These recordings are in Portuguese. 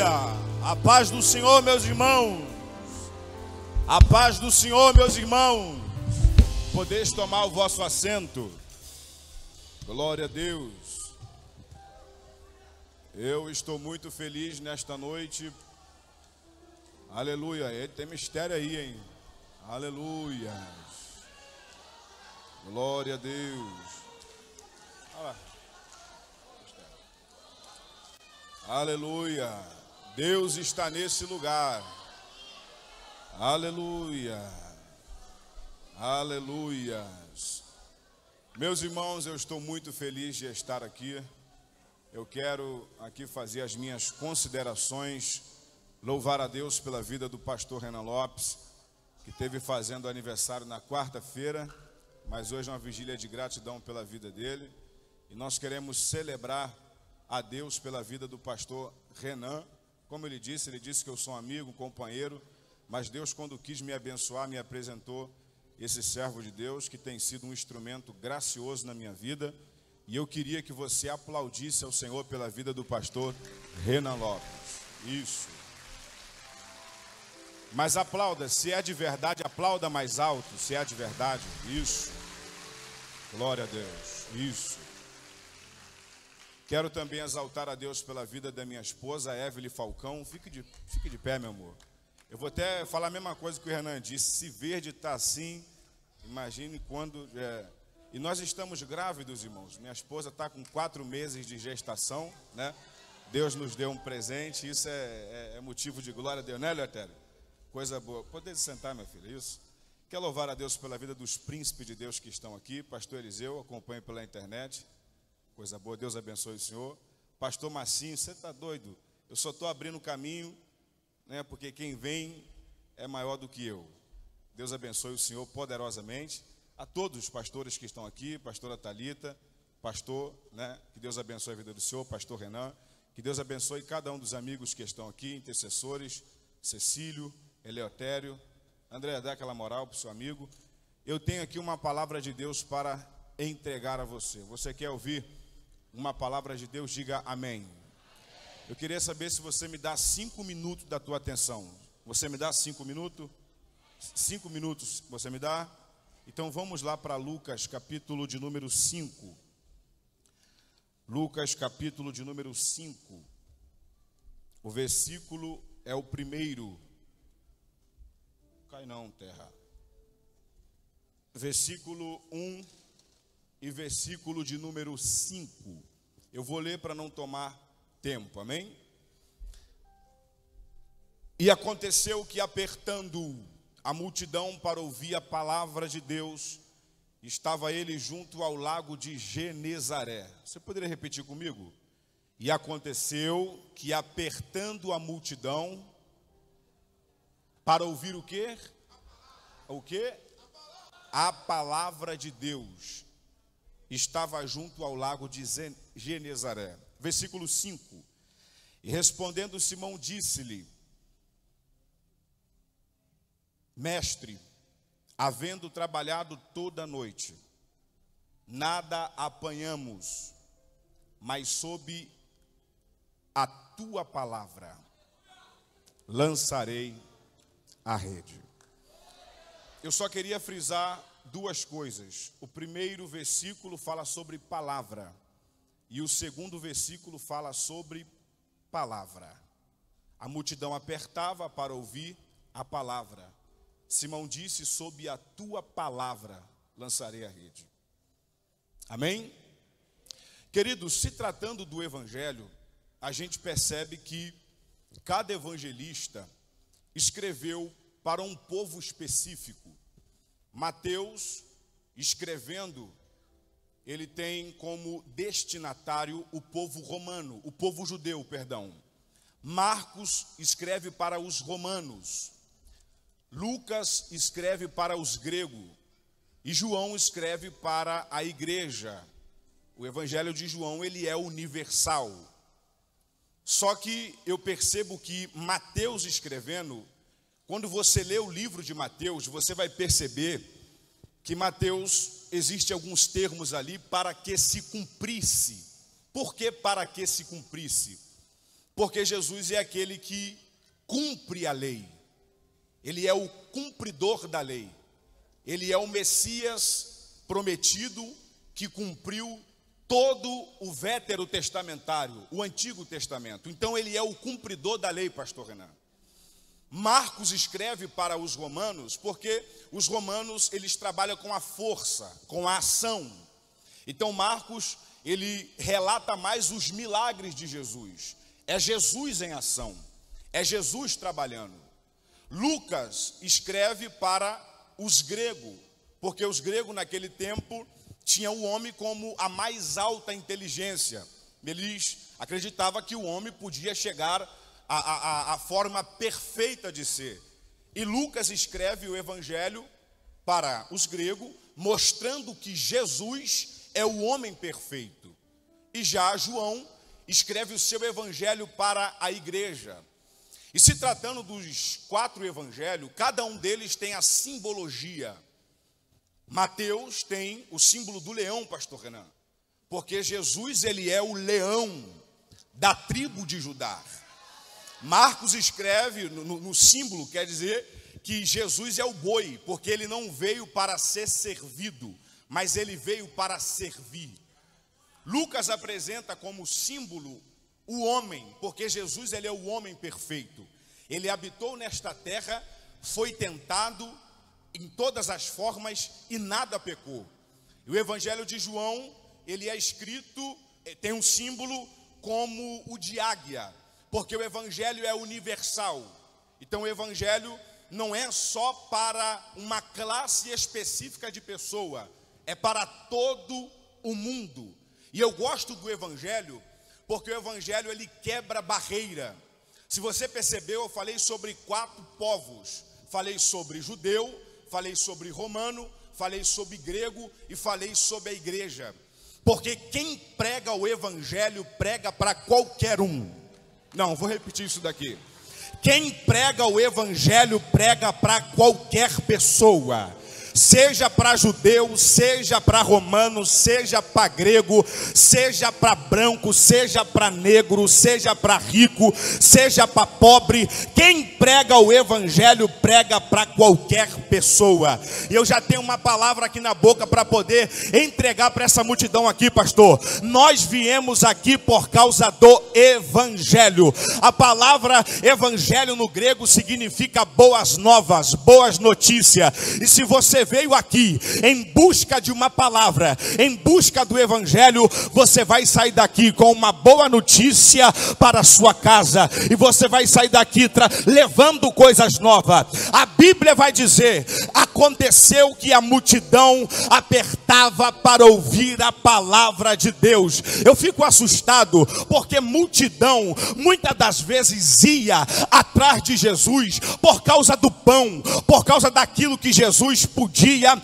Aleluia! A paz do Senhor, meus irmãos. A paz do Senhor, meus irmãos. Podeis tomar o vosso assento. Glória a Deus. Eu estou muito feliz nesta noite. Aleluia. Ele tem mistério aí, hein? Aleluia. Glória a Deus. Olha lá. Aleluia. Deus está nesse lugar. Aleluia. Aleluia. Meus irmãos, eu estou muito feliz de estar aqui. Eu quero aqui fazer as minhas considerações, louvar a Deus pela vida do pastor Renan Lopes, que teve fazendo aniversário na quarta-feira, mas hoje é uma vigília de gratidão pela vida dele. E nós queremos celebrar a Deus pela vida do pastor Renan. Como ele disse, ele disse que eu sou um amigo, um companheiro, mas Deus, quando quis me abençoar, me apresentou esse servo de Deus que tem sido um instrumento gracioso na minha vida. E eu queria que você aplaudisse ao Senhor pela vida do pastor Renan Lopes. Isso. Mas aplauda, se é de verdade, aplauda mais alto, se é de verdade. Isso. Glória a Deus. Isso. Quero também exaltar a Deus pela vida da minha esposa, Evelyn Falcão. Fique de, fique de pé, meu amor. Eu vou até falar a mesma coisa que o Renan disse. Se verde está assim, imagine quando. É... E nós estamos grávidos, irmãos. Minha esposa está com quatro meses de gestação, né? Deus nos deu um presente, isso é, é, é motivo de glória a Deus, né, Leotério? Coisa boa. Poder sentar, minha filha, isso? Quer louvar a Deus pela vida dos príncipes de Deus que estão aqui. Pastor Eliseu, acompanhe pela internet. Coisa boa, Deus abençoe o senhor. Pastor Massinho, você está doido? Eu só estou abrindo o caminho, né, porque quem vem é maior do que eu. Deus abençoe o senhor poderosamente. A todos os pastores que estão aqui, pastora Talita, pastor, né, que Deus abençoe a vida do senhor, pastor Renan, que Deus abençoe cada um dos amigos que estão aqui, intercessores, Cecílio, Eleotério, André, dá aquela moral para o seu amigo. Eu tenho aqui uma palavra de Deus para entregar a você. Você quer ouvir? Uma palavra de Deus, diga amém. Eu queria saber se você me dá cinco minutos da tua atenção. Você me dá cinco minutos? Cinco minutos você me dá? Então vamos lá para Lucas, capítulo de número 5. Lucas, capítulo de número 5. O versículo é o primeiro. Cai não, terra. Versículo 1 um e versículo de número 5. Eu vou ler para não tomar tempo, amém? E aconteceu que, apertando a multidão para ouvir a palavra de Deus, estava ele junto ao lago de Genezaré. Você poderia repetir comigo? E aconteceu que, apertando a multidão para ouvir o quê? O quê? A palavra de Deus estava junto ao lago de Genezaré. Versículo 5. E respondendo Simão disse-lhe: Mestre, havendo trabalhado toda a noite, nada apanhamos, mas sob a tua palavra lançarei a rede. Eu só queria frisar duas coisas. O primeiro versículo fala sobre palavra, e o segundo versículo fala sobre palavra. A multidão apertava para ouvir a palavra. Simão disse: Sob a tua palavra lançarei a rede. Amém? Queridos, se tratando do evangelho, a gente percebe que cada evangelista escreveu para um povo específico. Mateus, escrevendo, ele tem como destinatário o povo romano, o povo judeu, perdão. Marcos escreve para os romanos. Lucas escreve para os gregos. E João escreve para a igreja. O evangelho de João, ele é universal. Só que eu percebo que Mateus escrevendo, quando você lê o livro de Mateus, você vai perceber que Mateus existe alguns termos ali para que se cumprisse. Por que para que se cumprisse? Porque Jesus é aquele que cumpre a lei. Ele é o cumpridor da lei. Ele é o Messias prometido que cumpriu todo o vétero testamentário, o Antigo Testamento. Então ele é o cumpridor da lei, pastor Renan. Marcos escreve para os romanos porque os romanos eles trabalham com a força, com a ação. Então Marcos ele relata mais os milagres de Jesus. É Jesus em ação. É Jesus trabalhando. Lucas escreve para os gregos, porque os gregos naquele tempo tinham o homem como a mais alta inteligência. Eles acreditavam que o homem podia chegar à, à, à forma perfeita de ser. E Lucas escreve o evangelho para os gregos, mostrando que Jesus é o homem perfeito. E já João escreve o seu evangelho para a igreja. E se tratando dos quatro evangelhos, cada um deles tem a simbologia. Mateus tem o símbolo do leão, pastor Renan, porque Jesus ele é o leão da tribo de Judá. Marcos escreve no, no, símbolo, quer dizer que Jesus é o boi, porque ele não veio para ser servido, mas ele veio para servir. Lucas apresenta como símbolo o homem, porque Jesus ele é o homem perfeito. Ele habitou nesta terra, foi tentado em todas as formas e nada pecou. E o Evangelho de João, ele é escrito, eh, tem um símbolo como o de águia, porque o Evangelho é universal. Então o Evangelho não é só para uma classe específica de pessoa, é para todo o mundo. E eu gosto do Evangelho porque o evangelho ele quebra barreira. Se você percebeu, eu falei sobre quatro povos. Falei sobre judeu, falei sobre romano, falei sobre grego e falei sobre a igreja. Porque quem prega o evangelho prega para qualquer um. Não, vou repetir isso daqui. Quem prega o evangelho prega para qualquer pessoa seja para judeu, seja para romano, seja para grego, seja para branco, seja para negro, seja para rico, seja para pobre. Quem prega o evangelho prega para qualquer pessoa. Eu já tenho uma palavra aqui na boca para poder entregar para essa multidão aqui, pastor. Nós viemos aqui por causa do evangelho. A palavra evangelho no grego significa boas novas, boas notícias. E se você veio aqui em busca de uma palavra, em busca do evangelho, você vai sair daqui com uma boa notícia para a sua casa e você vai sair daqui levando coisas novas. A Bíblia vai dizer: aconteceu que a multidão apertava para ouvir a palavra de Deus. Eu fico assustado porque multidão muitas das vezes ia atrás de Jesus por causa do pão, por causa daquilo que Jesus podia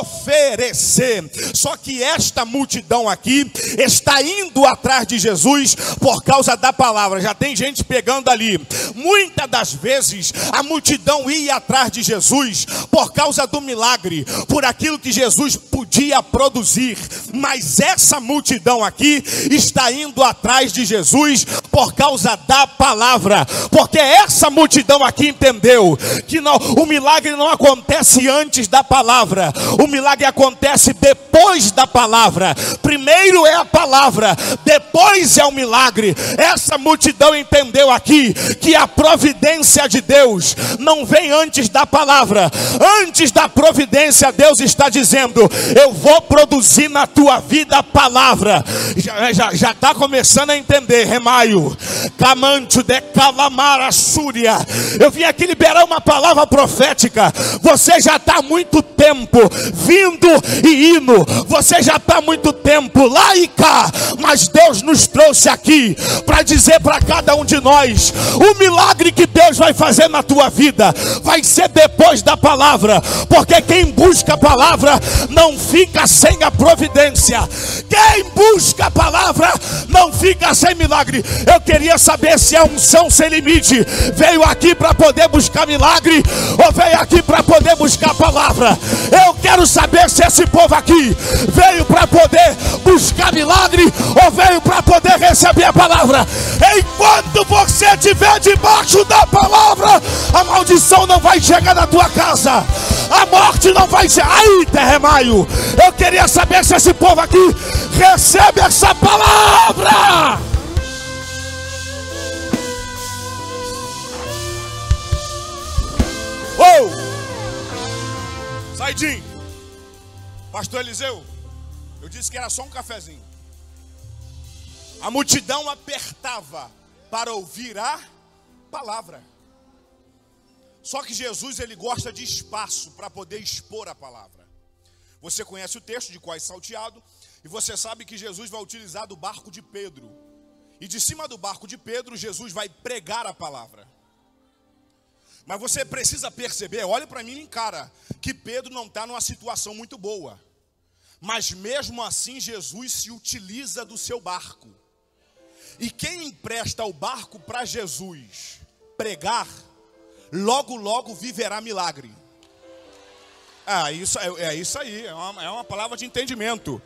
oferecer. Só que esta multidão aqui está indo atrás de Jesus por causa da palavra. Já tem gente pegando ali. Muitas das vezes a multidão ia atrás de Jesus por causa do milagre, por aquilo que Jesus podia produzir. Mas essa multidão aqui está indo atrás de Jesus por causa da palavra, porque essa multidão aqui entendeu que não, o milagre não acontece antes da palavra. O milagre acontece depois da palavra. Primeiro é a palavra, depois é o milagre. Essa multidão entendeu aqui que a providência de Deus não vem antes da palavra. Antes da providência, Deus está dizendo: Eu vou produzir na tua vida a palavra. Já está já, já tá começando a entender, Remaio. Camante de calamara súria. Eu vim aqui liberar uma palavra profética. Você já está muito tempo vindo e indo. Você já está muito tempo lá e cá, mas Deus nos trouxe aqui para dizer para cada um de nós: o milagre que Deus vai fazer na tua vida vai ser depois da palavra, porque quem busca a palavra não fica sem a providência. Quem busca a palavra não fica sem milagre. Eu queria saber se a unção sem limite veio aqui para poder buscar milagre ou veio aqui para poder buscar a palavra. Eu quero saber se esse povo aqui veio para poder buscar milagre ou veio para poder receber a palavra. Enquanto você estiver debaixo da palavra, a maldição não vai chegar na tua casa, a morte não vai ser. Aí, terremaio, eu queria saber se esse povo aqui recebe essa palavra. Oh! Saidinho. Pastor Eliseu, eu disse que era só um cafezinho. A multidão apertava para ouvir a palavra. Só que Jesus ele gosta de espaço para poder expor a palavra. Você conhece o texto de quais salteado e você sabe que Jesus vai utilizar do barco de Pedro. E de cima do barco de Pedro, Jesus vai pregar a palavra. Mas você precisa perceber, olha para mim, cara, que Pedro não está numa situação muito boa. Mas mesmo assim, Jesus se utiliza do seu barco. E quem empresta o barco para Jesus pregar, logo, logo viverá milagre. Ah, isso, é, é isso aí, é uma, é uma palavra de entendimento.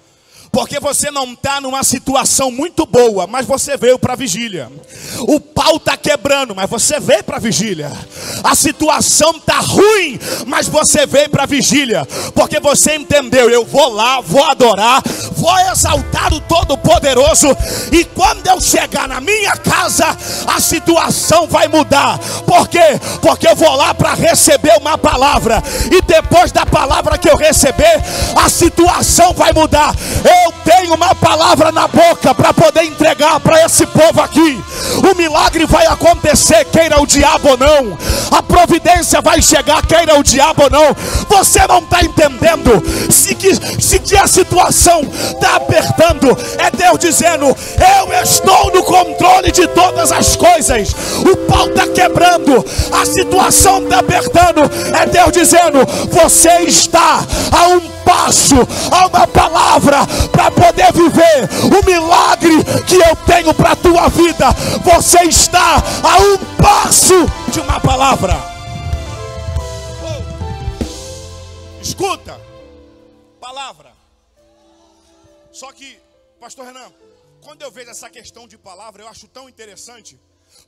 Porque você não está numa situação muito boa, mas você veio para a vigília. O pau está quebrando, mas você veio para a vigília. A situação está ruim, mas você veio para a vigília. Porque você entendeu, eu vou lá, vou adorar, vou exaltar o Todo-Poderoso. E quando eu chegar na minha casa, a situação vai mudar. Por quê? Porque eu vou lá para receber uma palavra. E depois da palavra que eu receber, a situação vai mudar. Eu tenho uma palavra na boca para poder entregar para esse povo aqui. O milagre vai acontecer, queira o diabo ou não. A providência vai chegar, queira o diabo ou não. Você não está entendendo. Se que, se que a situação está apertando, é Deus dizendo: Eu estou no controle de todas as coisas. O pau está quebrando, a situação está apertando. É Deus dizendo: Você está a um passo, a uma palavra para poder viver o milagre que eu tenho para a tua vida. Você está a um passo de uma palavra. Escuta, palavra. Só que, Pastor Renan, quando eu vejo essa questão de palavra, eu acho tão interessante.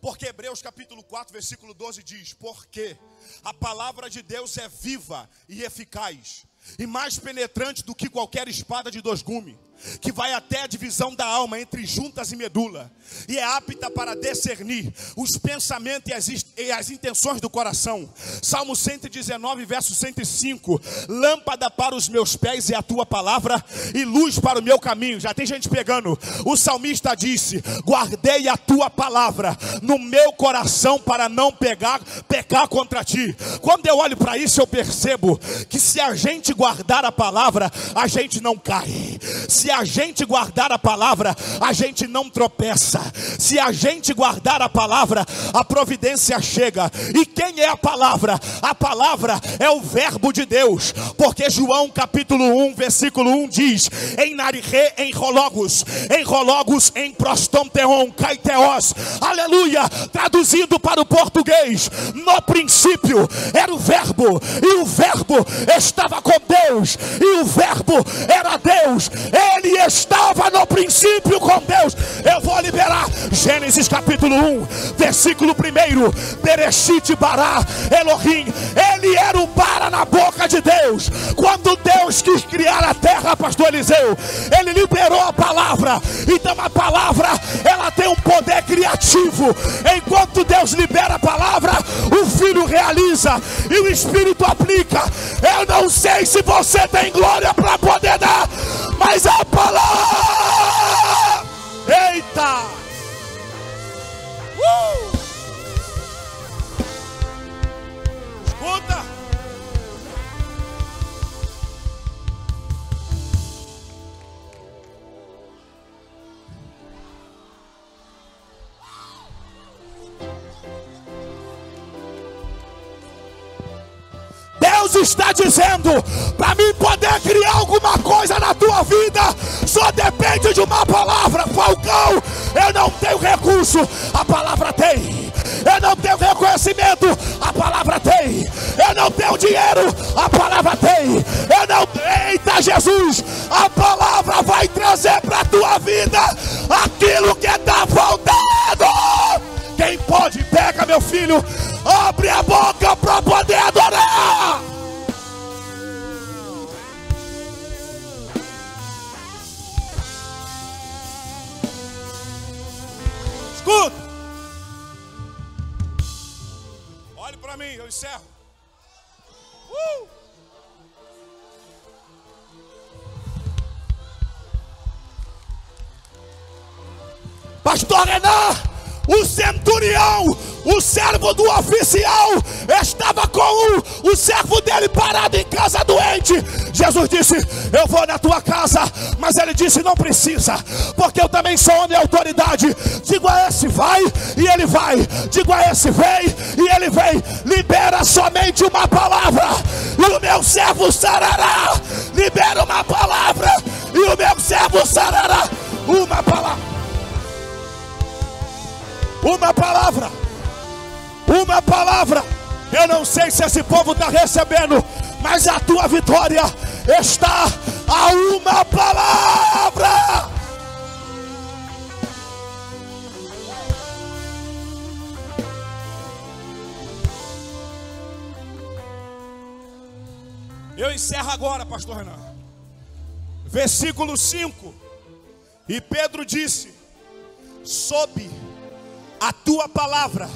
Porque Hebreus capítulo 4, versículo 12 diz: Porque a palavra de Deus é viva e eficaz, e mais penetrante do que qualquer espada de dois gumes que vai até a divisão da alma entre juntas e medula, e é apta para discernir os pensamentos e as, e as intenções do coração. Salmo 119, verso 105: Lâmpada para os meus pés é a tua palavra, e luz para o meu caminho. Já tem gente pegando. O salmista disse: Guardei a tua palavra no meu coração para não pegar, pecar contra ti. Quando eu olho para isso, eu percebo que se a gente guardar a palavra, a gente não cai. Se a gente guardar a palavra, a gente não tropeça. Se a gente guardar a palavra, a providência chega. E quem é a palavra? A palavra é o verbo de Deus. Porque João capítulo 1, versículo 1 diz: Em narire, em rologos, em rologos, em prostonteon, caiteos. Aleluia! Traduzido para o português, no princípio era o verbo, e o verbo estava com Deus, e o verbo era Deus. Ele estava no princípio com Deus. Eu vou Gênesis capítulo 1, versículo 1. Bereshit Bará Elohim. Ele era o Bara na boca de Deus. Quando Deus quis criar a terra, pastor Eliseu, ele liberou a palavra. Então a palavra, ela tem um poder criativo. Enquanto Deus libera a palavra, o filho realiza e o espírito aplica. Eu não sei se você tem glória para poder dar, mas a palavra. Eita! Uh! Escuta! Deus está dizendo: para mim poder criar alguma coisa na tua vida, só depende de uma palavra. Falcão, eu não tenho recurso, a palavra tem. Eu não tenho reconhecimento, a palavra tem. Eu não tenho dinheiro, a palavra tem. Eu não. Eita Jesus, a palavra centurião, o servo do oficial, estava com o, o servo dele parado em casa doente. Jesus disse: Eu vou na tua casa, mas ele disse: Não precisa, porque eu também sou homem e autoridade. Digo a esse vai, e ele vai. Digo a esse vem, e ele vem. Libera somente uma palavra, e o meu servo sarará. Libera uma palavra, e o meu servo sarará. Uma palavra. Uma palavra. Uma palavra. Eu não sei se esse povo está recebendo, mas a tua vitória está a uma palavra. Eu encerro agora, pastor Renan. Versículo 5. E Pedro disse: Sob a tua palavra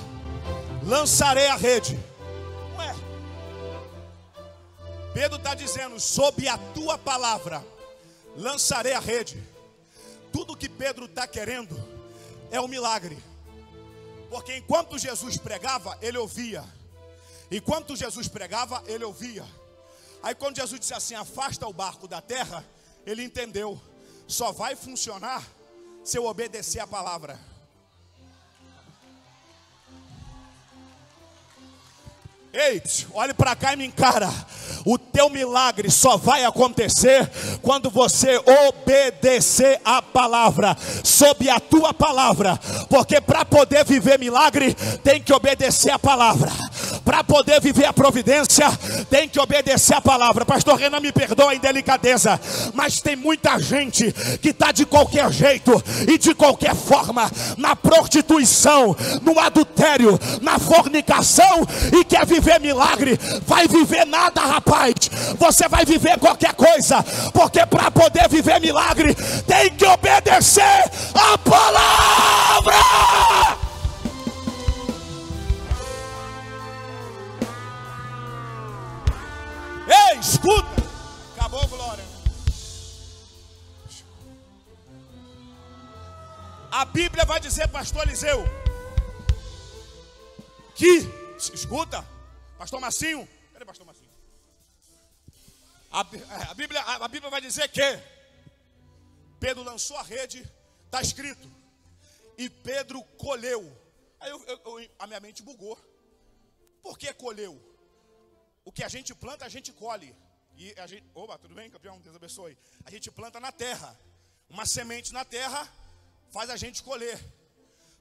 lançarei a rede. Ué, Pedro está dizendo: sob a tua palavra lançarei a rede. Tudo que Pedro está querendo é um milagre, porque enquanto Jesus pregava, ele ouvia. Enquanto Jesus pregava, ele ouvia. Aí quando Jesus disse assim: afasta o barco da terra, ele entendeu. Só vai funcionar se eu obedecer a palavra. Ei, olhe para cá e me encara. O teu milagre só vai acontecer quando você obedecer a palavra, sob a tua palavra, porque para poder viver milagre, tem que obedecer a palavra. Para poder viver a providência, tem que obedecer a palavra. Pastor Renan, me perdoa a indelicadeza, mas tem muita gente que está de qualquer jeito e de qualquer forma na prostituição, no adultério, na fornicação e quer viver milagre, vai viver nada, rapaz. Você vai viver qualquer coisa, porque para poder viver milagre, tem que obedecer a palavra. Ei, escuta. Acabou, Glória. A Bíblia vai dizer, pastor Eliseu, que, escuta, Pastor Massinho, cadê Pastor Massinho? A, a, Bíblia, a, a Bíblia vai dizer que Pedro lançou a rede, está escrito, e Pedro colheu. Aí eu, eu, eu, a minha mente bugou. Por que colheu? O que a gente planta, a gente colhe. E a gente, opa, tudo bem, campeão? Deus abençoe. A gente planta na terra. Uma semente na terra faz a gente colher.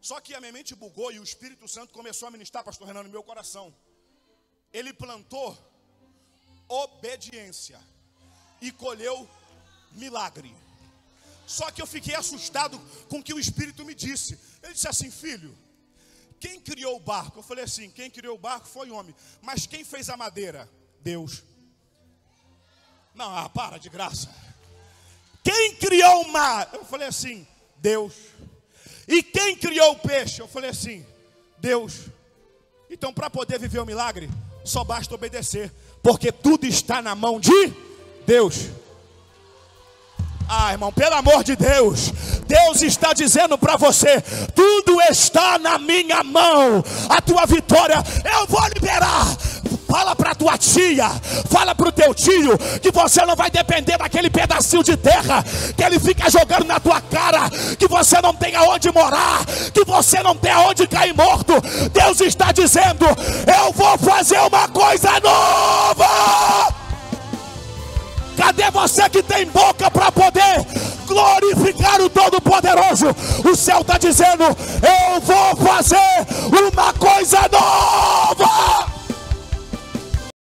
Só que a minha mente bugou e o Espírito Santo começou a ministrar, pastor Renan, no meu coração ele plantou obediência e colheu milagre. Só que eu fiquei assustado com o que o Espírito me disse. Ele disse assim: Filho, quem criou o barco? Eu falei assim: Quem criou o barco foi homem. Mas quem fez a madeira? Deus. Não, ah, para de graça. Quem criou o mar? Eu falei assim: Deus. E quem criou o peixe? Eu falei assim: Deus. Então, para poder viver o milagre, só basta obedecer, porque tudo está na mão de Deus. Ah, irmão, pelo amor de Deus, Deus está dizendo para você: tudo está na minha mão, a tua vitória eu vou liberar. Fala para tua tia, fala para o teu tio que você não vai depender daquele pedacinho de terra que ele fica jogando na tua cara, que você não tem aonde morar, que você não tem aonde cair morto. Deus está dizendo: Eu vou fazer uma coisa nova. Cadê você que tem boca para poder glorificar o Todo-Poderoso? O céu está dizendo: Eu vou fazer uma coisa nova.